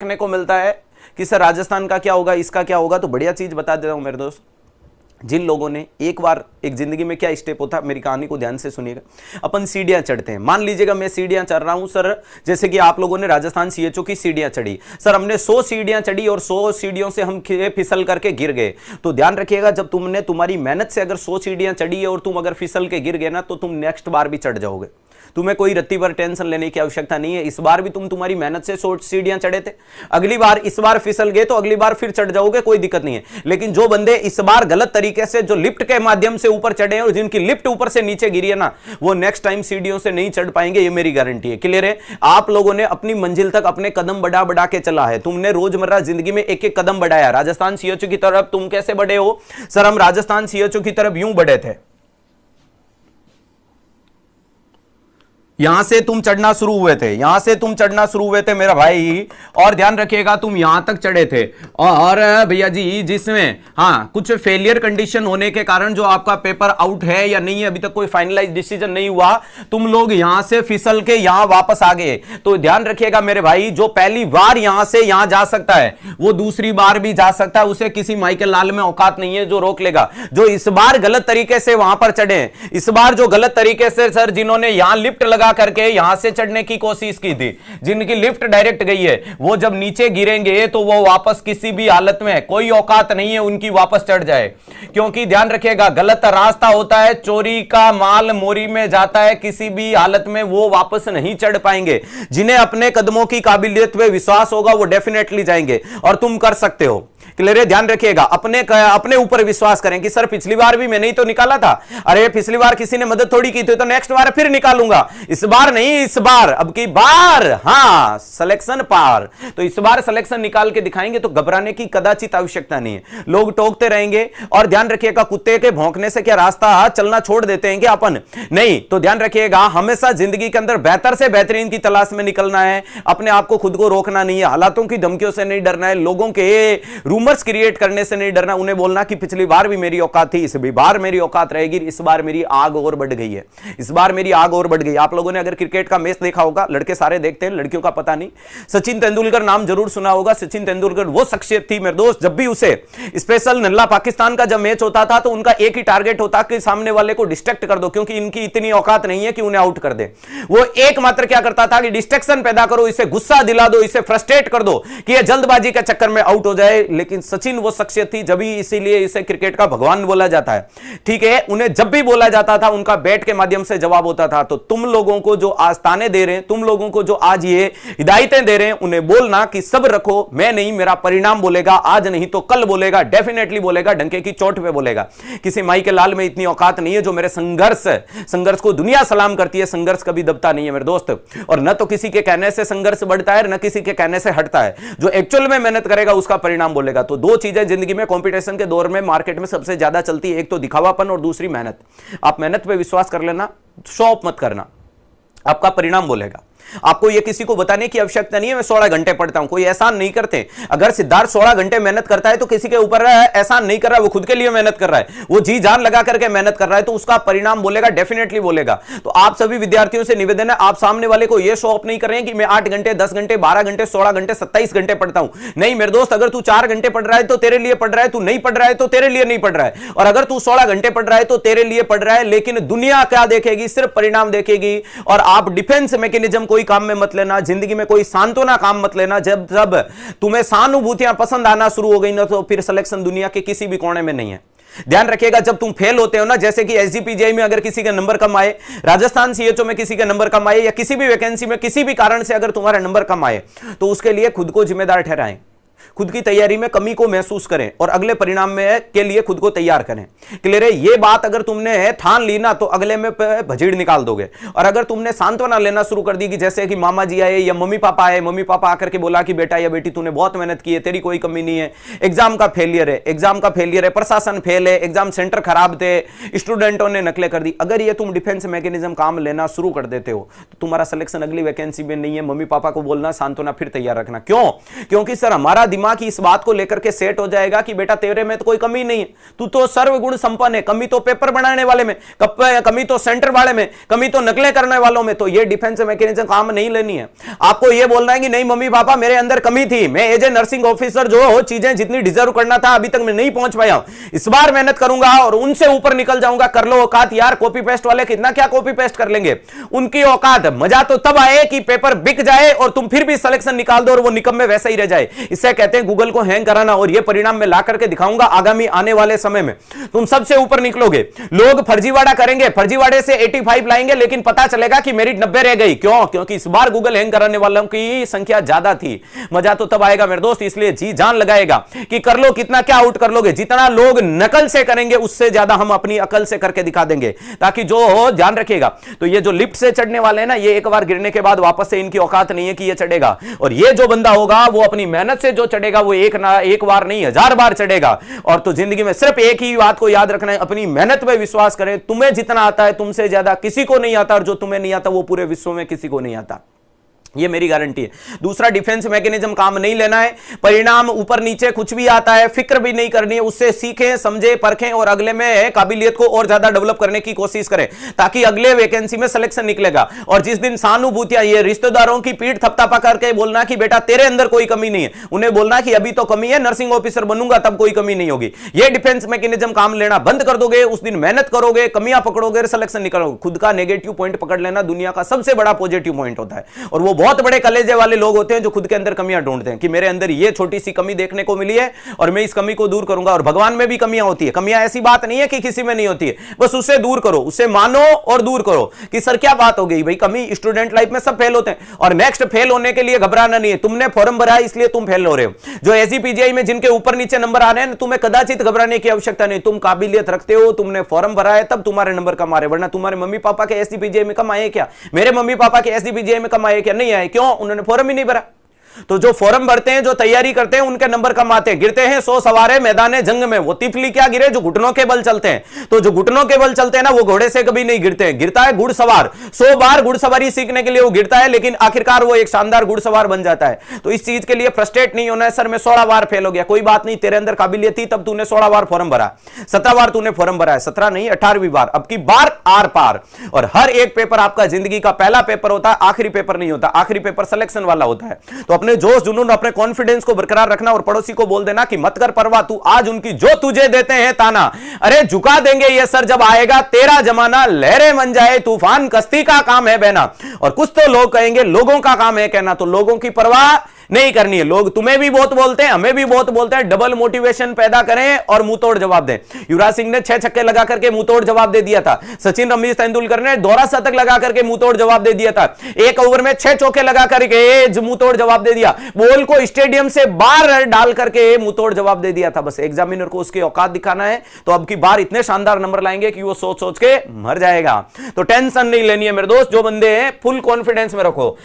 देखने को मिलता है कि सर राजस्थान का क्या होगा, इसका क्या होगा तो बढ़िया चीज़ बता देता हूँ मेरे दोस्त। जिन लोगों ने एक बार, एक ज़िंदगी में क्या स्टेप होता मेरी कहानी को ध्यान से सुनिएगा। अपन सीढ़ियाँ चढ़ते हैं। मान लीजिएगा मैं सीढ़ियाँ चढ़ रहा हूँ, सर, जैसे कि आप लोगों ने राजस्थान सीएचओ की सीढ़ियाँ चढ़ी। सर, हमने 100 सीढ़ियाँ चढ़ी और 100 सीढ़ियों से हम फिसल करके गिर गए। तो ध्यान रखिएगा, जब तुमने, तुम्हारी मेहनत से अगर 100 सीढ़ियाँ चढ़ी और तुम अगर फिसल के गिर गए ना तो तुम नेक्स्ट बार भी चढ़ जाओगे। तुम्हें कोई रत्ती पर टेंशन लेने की आवश्यकता नहीं है। इस बार भी तुम तुम्हारी मेहनत से सोच सीढ़ियाँ चढ़े थे। अगली बार, इस बार फिसल गए तो अगली बार फिर चढ़ जाओगे, कोई दिक्कत नहीं है। लेकिन जो बंदे इस बार गलत तरीके से, जो लिफ्ट के माध्यम से ऊपर चढ़े और जिनकी लिफ्ट ऊपर से नीचे गिरी है ना, वो नेक्स्ट टाइम सीढ़ियों से नहीं चढ़ पाएँगे, ये मेरी गारंटी है। क्लियर है? आप लोगों ने अपनी मंजिल तक अपने कदम बढ़ा बढ़ा के चला है। तुमने रोज़मर्रा ज़िंदगी में एक एक कदम बढ़ाया। राजस्थान सीएचओ की तरफ़ तुम कैसे बढ़े हो? सर हम राजस्थान सीएचओ की तरफ़ यूँ बढ़े थे। यहाँ से तुम चढ़ना शुरू हुए थे, यहाँ से तुम चढ़ना शुरू हुए थे मेरा भाई, और ध्यान रखिएगा, तुम यहाँ तक चढ़े थे। और भैया जी, जिसमें हाँ कुछ फेलियर कंडीशन होने के कारण जो आपका पेपर आउट है या नहीं है, अभी तक कोई फाइनलाइज डिसीज़न नहीं हुआ, तुम लोग यहाँ से फिसल के यहाँ वापस आ गए। तो ध्यान रखिएगा मेरे भाई, जो पहली बार यहाँ से यहाँ जा सकता है, वो दूसरी बार भी जा सकता है, उसे किसी माइकल लाल में औकात नहीं है जो रोक लेगा। जो इस बार गलत तरीके से वहाँ पर चढ़े, इस बार जो गलत तरीके से, सर, जिन्होंने यहाँ लिफ्ट लगा लगा करके यहाँ से चढ़ने की कोशिश की थी। जिनकी लिफ्ट डायरेक्ट गई है, वो जब नीचे गिरेंगे तो वो वापस किसी भी हालत में, कोई औकात नहीं है उनकी वापस चढ़ जाए। क्योंकि ध्यान रखिएगा, गलत रास्ता होता है, चोरी का माल मोरी में जाता है, किसी भी हालत में वो वापस नहीं चढ़ पाएँगे। जिन्हें अपने कदमों की काबिलियत पे विश्वास होगा, वो डेफिनेटली जाएँगे, और तुम कर सकते हो। क्लियर ध्यान रखिएगा, अपने अपने ऊपर विश्वास करें कि, सर, पिछली बार भी मैंने ही तो निकाला था। अरे, पिछली बार किसी ने मदद थोड़ी की थी तो नेक्स्ट बार फिर निकालूँगा। इस बार नहीं, इस बार, अब की बार। हाँ सिलेक्शन पार। तो इस बार सिलेक्शन निकाल के दिखाएँगे तो घबराने की कदाचित आवश्यकता नहीं है। लोग टोकते रहेंगे और ध्यान रखिएगा, कुत्ते के भौंकने से क्या रास्ता चलना छोड़ देते हैं क्या अपन? नहीं तो ध्यान रखिएगा, हमेशा ज़िंदगी के अंदर बेहतर से बेहतरीन की तलाश में निकलना है। अपने आप को खुद को रोकना नहीं है। हालातों की धमकियों से नहीं डरना है। लोगों के रूमर्स क्रिएट करने से नहीं डरना। उन्हें बोलना कि पिछली बार भी मेरी औकात थी, इस बार मेरी औकात रहेगी, इस बार मेरी आग और बढ़ गई है। इस बार मेरी आग और बढ़ गई। आप लोगों ने अगर क्रिकेट का मैच देखा होगा, लड़के सारे देखते हैं, लड़कियों का पता नहीं। सचिन तेंदुलकर नाम ज़रूर सुना होगा। सचिन तेंदुलकर वो शख्सियत थी मेरे दोस्त, जब भी उसे स्पेशल नल्ला पाकिस्तान का जब मैच होता था तो उनका एक ही टारगेट होता कि सामने वाले को डिस्ट्रैक्ट कर दो, क्योंकि इनकी इतनी औकात नहीं है कि उन्हें आउट कर दे। वो एकमात्र क्या करता था कि डिस्ट्रैक्शन पैदा करो, इसे गुस्सा दिला दो, इसे फ्रस्ट्रेट कर दो कि यह जल्दबाजी के चक्कर में आउट हो जाए। लेकिन सचिन वो शख्सियत थी, जब इसीलिए इसे क्रिकेट का भगवान बोला जाता है। ठीक है, उन्हें जब भी बोला जाता था, उनका बैट के माध्यम से जवाब होता था। तो तुम लोगों को जो आज ताने दे रहे हैं, तुम लोगों को जो आज ये हिदायतें दे रहे हैं, उन्हें बोलना कि सब रखो, मैं नहीं, मेरा परिणाम बोलेगा, आज नहीं तो कल बोलेगा डेफिनेटली बोलेगा, डंके की चोट पे बोलेगा। किसी माई के लाल में इतनी औकात नहीं है जो मेरे संघर्ष संघर्ष को दुनिया सलाम करती है, संघर्ष कभी दबता नहीं है मेरे दोस्त। और न तो किसी के कहने से संघर्ष बढ़ता है, न किसी के कहने से हटता है। जो एक्चुअल में मेहनत करेगा, उसका परिणाम बोलेगा। तो दो चीज़ें ज़िंदगी में कंपटीशन के दौर में मार्केट में सबसे ज़्यादा चलती है। एक तो दिखावापन और दूसरी मेहनत। आप मेहनत पर विश्वास कर लेना शॉप मत करना। आपका परिणाम बोलेगा। आपको यह किसी को बताने की आवश्यकता नहीं है, मैं सोलह घंटे पढ़ता हूँ, कोई एहसान नहीं करते। अगर सिद्धार्थ सोलह घंटे मेहनत करता है तो किसी के ऊपर एहसान नहीं कर रहा वो खुद के लिए मेहनत कर रहा है। वो जी जान लगा करके मेहनत कर रहा है तो उसका परिणाम बोलेगा डेफिनेटली बोलेगा। तो आप सभी विद्यार्थियों से निवेदन है, आप सामने वाले को यह शो ऑफ़ नहीं कर कि मैं आठ घंटे, दस घंटे, बारह घंटे, सोलह घंटे, सत्ताईस घंटे पढ़ता हूँ। नहीं, मेरे दोस्त, अगर तू चार घंटे पढ़ रहा है तो तेरे लिए पढ़ रहा है, तू नहीं पढ़ रहा है तो तेरे लिए नहीं पढ़ रहा है। और अगर तू सोलह घंटे पढ़ रहा है तो तेरे लिए पढ़ रहा है, लेकिन दुनिया क्या देखेगी, सिर्फ़ परिणाम देखेगी। और आप डिफेंस मैकेनिज्म कोई काम में मत लेना, ज़िंदगी में कोई सांत्वना काम मत लेना। जब जब तुम्हें सहानुभूतियाँ पसंद आना शुरू हो गई ना तो फिर सिलेक्शन दुनिया के किसी भी कोने में नहीं है। ध्यान रखिएगा, जब तुम फेल होते हो ना, जैसे कि एसजीपीजीआई में अगर किसी का नंबर कम आए, राजस्थान सीएचओ में किसी का नंबर कम आए, या किसी भी वैकेंसी में किसी भी कारण से अगर तुम्हारा नंबर कम आए तो उसके लिए खुद को जिम्मेदार ठहराएँ। खुद की तैयारी में कमी को महसूस करें और अगले परिणाम में के लिए खुद को तैयार करें। क्लियर है? ये बात अगर तुमने ठान ली ना तो अगले में भजीड़ निकाल दोगे। और अगर तुमने सांत्वना लेना शुरू कर दी कि जैसे कि मामा जी आए या मम्मी पापा आए, मम्मी पापा आकर के बोला कि बेटा या बेटी, तूने बहुत मेहनत की है, तेरी कोई कमी नहीं है। एग्ज़ाम का फेलियर है एग्ज़ाम का फेलियर है, प्रशासन फेल है एग्ज़ाम सेंटर खराब थे स्टूडेंटों ने नकलें कर दी। अगर ये तुम डिफेंस मैकेनिज्म काम लेना शुरू कर देते हो तो तुम्हारा सिलेक्शन अगली वैकेंसी में नहीं है। मम्मी पापा को बोलना, सांत्वना फिर तैयार रखना। क्यों? क्योंकि सर हमारा दिमाग इस बात को लेकर के सेट हो जाएगा कि बेटा तेरे में तो कोई कमी नहीं है। तू तो सर्वगुण संपन्न है, कमी तो पेपर बनाने वाले में कमी तो सेंटर वाले में, कमी तो नकलें करने वालों में तो ये डिफेंस मैकेनिज्म काम नहीं लेनी है। आपको ये बोलना है कि नहीं, मम्मी पापा, मेरे अंदर कमी थी, मैं एज ए नर्सिंग ऑफिसर जो चीज़ें जितनी डिजर्व करना था, अभी तक मैं नहीं पहुँच पाया इस बार मेहनत करूँगा और उनसे ऊपर निकल जाऊँगा, कर लो औकात यार कॉपी पेस्ट वाले कितना क्या कॉपी पेस्ट कर लेंगे। उनकी औकात, मज़ा तो तब आए कि पेपर बिक जाए और तुम फिर भी सिलेक्शन निकाल दो और वो निकम में वैसा ही रह जाए। इससे कहते हैं गूगल को हैंग कराना और ये परिणाम मैं ला करके दिखाऊँगा आगामी आने वाले समय में। तुम सबसे ऊपर निकलोगे। लोग फर्जीवाड़ा करेंगे। फर्जीवाड़े से 85 लाएँगे, लेकिन पता चलेगा कि मेरिट नब्बे रह गई। क्यों? क्योंकि इस बार गूगल हैंग कराने वालों की संख्या ज़्यादा थी। मज़ा तो तब आएगा मेरे दोस्त, इसलिए जी जान लगाएगा कि कर लो कितना, क्या आउट कर लोगे। जितना लोग नकल से करेंगे, उससे ज़्यादा हम अपनी अकल से करके दिखा देंगे। ताकि जो हो, ध्यान रखेगा तो ये जो लिफ्ट से चढ़ने वाले हैं ना, ये एक बार गिरने के बाद वापस से इनकी औकात नहीं है कि ये चढ़ेगा। और ये जो बंदा होगा, वो अपनी मेहनत से जो चढ़ेगा, वो एक ना, एक बार नहीं, हज़ार बार चढ़ेगा। और तो ज़िंदगी में सिर्फ़ एक ही बात को याद रखना है, अपनी मेहनत पर विश्वास करें। तुम्हें जितना आता है, तुमसे ज़्यादा किसी को नहीं आता, और जो तुम्हें नहीं आता, वो पूरे विश्व में किसी को नहीं आता। ये मेरी गारंटी है। दूसरा डिफेंस मैकेनिज्म काम नहीं लेना है। परिणाम ऊपर नीचे कुछ भी आता है, फ़िक्र भी नहीं करनी है, उससे सीखें, समझें, परखें और अगले में काबिलियत को और ज़्यादा डेवलप करने की कोशिश करें, ताकि अगले वैकेंसी में सिलेक्शन निकलेगा। और जिस दिन सहानुभूतियाँ, ये रिश्तेदारों की पीठ थपथपा करके बोलना कि बेटा तेरे अंदर कोई कमी नहीं है, उन्हें बोलना कि अभी तो कमी है, नर्सिंग ऑफिसर बनूँगा, तब कोई कमी नहीं होगी। ये डिफेंस मैकेनिज्म काम लेना बंद कर दोगे, उस दिन मेहनत करोगे, कमियाँ पकड़ोगे, सिलेक्शन निकलोगे। खुद का नेगेटिव पॉइंट पकड़ लेना दुनिया का सबसे बड़ा पॉजिटिव पॉइंट होता है। और वो बहुत बड़े कलेजे वाले लोग होते हैं जो खुद के अंदर कमियाँ ढूंढते हैं कि मेरे अंदर ये छोटी सी कमी देखने को मिली है और मैं इस कमी को दूर करूँगा और भगवान में भी कमियाँ होती है। कमियाँ ऐसी बात नहीं है कि किसी में नहीं होती है। बस उसे दूर करो, उसे मानो और दूर करो कि, सर, क्या बात हो गई? भाई, कमी स्टूडेंट लाइफ में सब फेल होते हैं और नेक्स्ट फेल होने के लिए घबराना नहीं है। तुमने फॉर्म भरा इसलिए तुम फेल हो रहे हो। जो एसी पीजीआई में जिनके ऊपर नीचे नंबर आ रहे हैं, तुम्हें कदाचित घबराने की आवश्यकता नहीं। तुम काबिलियत रखते हो, तुमने फॉर्म भरा है, तब तुम्हारे नंबर कम आ रहे वरना तुम्हारे मम्मी पापा के एसी पीजीआई में कम आए क्या? मेरे मम्मी पापा के एसी पीजीआई में कम आए क्या? नहीं आए? क्यों? उन्होंने फॉर्म ही नहीं भरा। तो जो फॉर्म भरते हैं, जो तैयारी करते हैं, उनके नंबर कम आते हैं। गिरते हैं, सो सवारे मैदान, जंग में। वो तिफली क्या गिरे? जो घुटनों के बल चलते हैं। तो जो घुटनों के बल चलते हैं ना, वो घोड़े से कभी नहीं गिरते हैं। गिरता है घुड़सवार। सौ बार घुड़सवारी सीखने के लिए वो गिरता है, लेकिन आखिरकार वो एक शानदार घुड़सवार बन जाता है। तो इस चीज़ के लिए फ्रस्ट्रेट नहीं होना है, सर, मैं सोलह बार फेल हो गया। कोई बात नहीं, तेरे अंदर काबिलियत थी, तब तूने सोलह बार फॉर्म भरा। सत्रह बार तूने फॉर्म भरा है। सत्रह नहीं, अठारहवीं बार। अब की बार आर पार। और हर एक पेपर आपका ज़िंदगी का पहला पेपर होता है, आखिरी पेपर नहीं होता। आखिरी पेपर सिलेक्शन वाला होता है। तो अपने जोश जुनून, अपने कॉन्फिडेंस को बरकरार रखना और पड़ोसी को बोल देना कि मत कर परवा, तू आज उनकी जो तुझे देते हैं ताना। अरे, झुका देंगे ये सर जब आएगा, तेरा जमाना लहरें बन जाए, तूफ़ान, कश्ती का काम है बहना। और कुछ तो लोग कहेंगे, लोगों का काम है कहना तो लोगों की परवाह नहीं करनी है। लोग तुम्हें भी बहुत बोलते हैं, हमें भी बहुत बोलते हैं डबल मोटिवेशन पैदा करें और मुँह तोड़ जवाब दें। युवराज सिंह ने छह छक्के लगा करके मुँह तोड़ जवाब दे दिया था। सचिन, रमेश तेंदुलकर ने दोहरा शतक लगा करके मुँह तोड़ जवाब दे दिया था। एक ओवर में छह चौके लगा करके मुँह तोड़ जवाब दे दिया। बॉल को स्टेडियम से बाहर डाल करके मुँह तोड़ जवाब दे दिया था। बस एग्जामिनर को उसकी औकात दिखाना है। तो अब की बार इतने शानदार नंबर लाएँगे कि वो सोच सोच के मर जाएगा। तो टेंशन नहीं लेनी है मेरे दोस्त, जो बंदे हैं, फुल कॉन्फिडेंस में रखो।